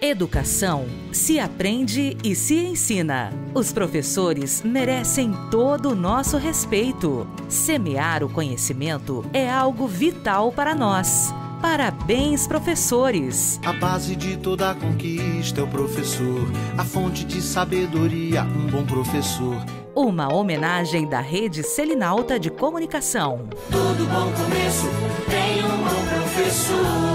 Educação se aprende e se ensina. Os professores merecem todo o nosso respeito. Semear o conhecimento é algo vital para nós. Parabéns, professores! A base de toda conquista é o professor, a fonte de sabedoria, um bom professor. Uma homenagem da Rede Selinalta de Comunicação. Todo bom começo tem um bom professor.